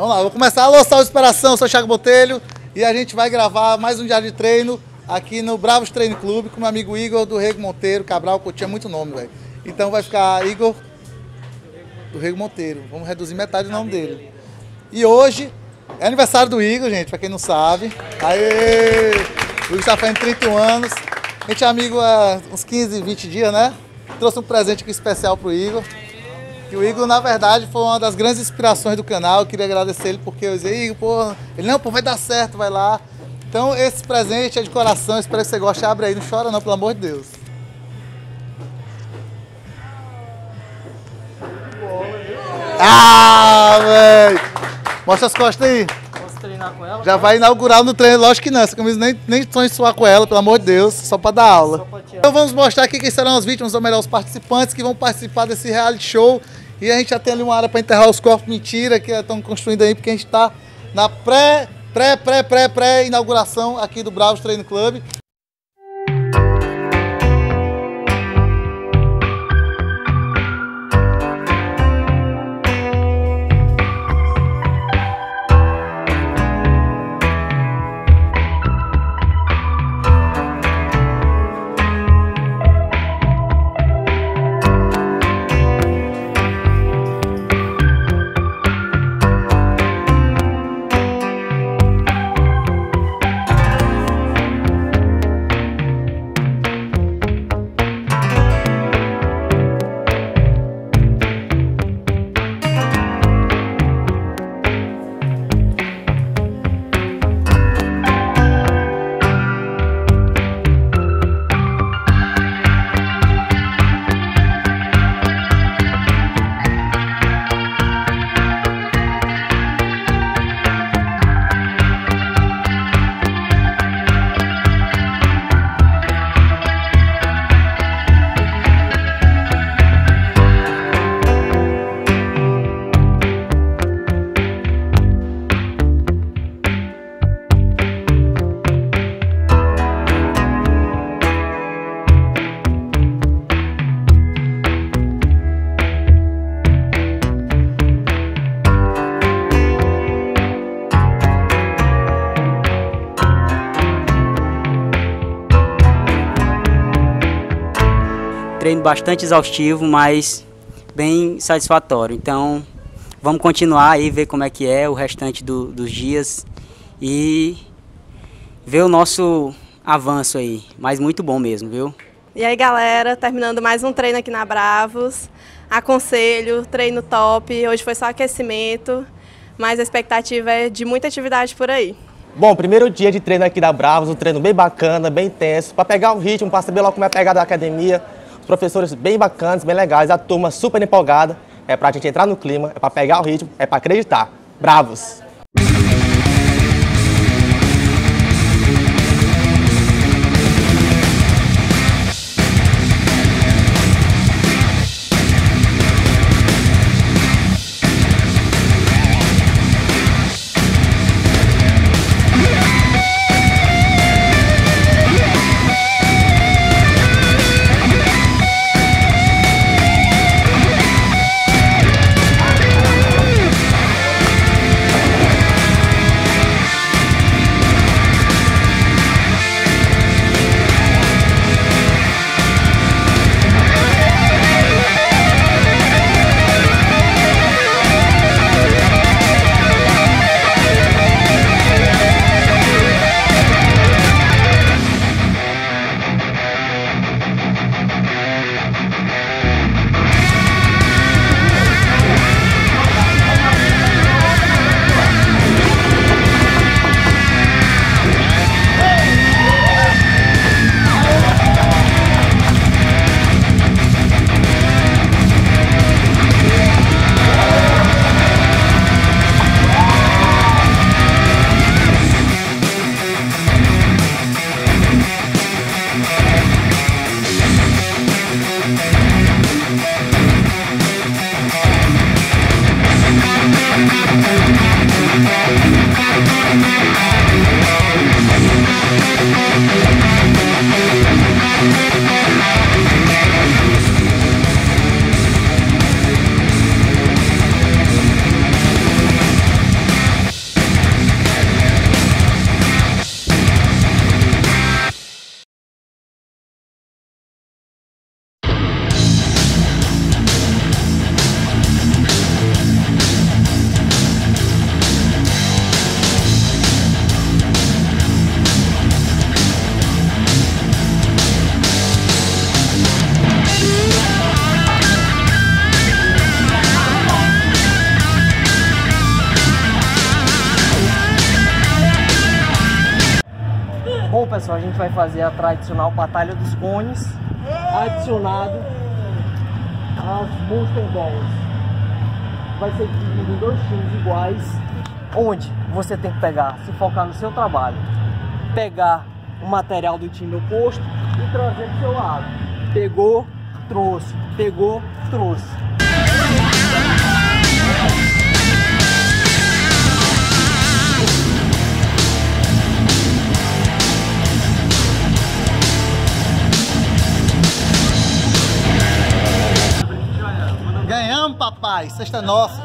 Vamos lá, vou começar. Alô, salve inspiração, sou o Thiago Botelho e a gente vai gravar mais um diário de treino aqui no Bravos Treino Clube com meu amigo Igor do Rego Monteiro, Cabral, que tinha muito nome, velho. Então vai ficar Igor do Rego Monteiro. Vamos reduzir metade do nome dele. E hoje é aniversário do Igor, gente, pra quem não sabe. Aê! O Igor está fazendo 31 anos. A gente é amigo há uns 15, 20 dias, né? Trouxe um presente aqui especial pro Igor. E o Igor, na verdade, foi uma das grandes inspirações do canal. Eu queria agradecer ele porque eu dizia, Igor, pô, ele não, pô, vai dar certo, vai lá. Então, esse presente é de coração, espero que você goste. Abre aí, não chora não, pelo amor de Deus. Ah, velho! Mostra as costas aí. Posso treinar com ela? Já vai inaugurar no treino, lógico que não. Essa camisa nem, nem sonho suar com ela, pelo amor de Deus, só para dar aula. Só pra. Então vamos mostrar aqui quem serão as vítimas, ou melhor, os participantes que vão participar desse reality show. E a gente já tem ali uma área para enterrar os corpos mentira que estão construindo aí, porque a gente está na pré, pré, pré, pré, pré inauguração aqui do Bravos Treino Club. Treino bastante exaustivo, mas bem satisfatório. Então, vamos continuar aí, ver como é que é o restante do- dos dias e ver o nosso avanço aí. Mas muito bom mesmo, viu? E aí, galera, terminando mais um treino aqui na Bravos. Aconselho, treino top. Hoje foi só aquecimento, mas a expectativa é de muita atividade por aí. Bom, primeiro dia de treino aqui da Bravos, um treino bem bacana, bem intenso, para pegar o ritmo, para saber logo como é a pegada da academia. Professores bem bacanas, bem legais, a turma super empolgada. É pra gente entrar no clima, é para pegar o ritmo, é para acreditar. Bravos! Pessoal, a gente vai fazer a tradicional Batalha dos Cones, adicionado às Monster Balls. Vai ser dividido em dois times iguais, onde você tem que pegar, se focar no seu trabalho, pegar o material do time oposto e trazer pro seu lado. Pegou, trouxe, pegou, trouxe. Ganhamos, papai. Sexta é nossa.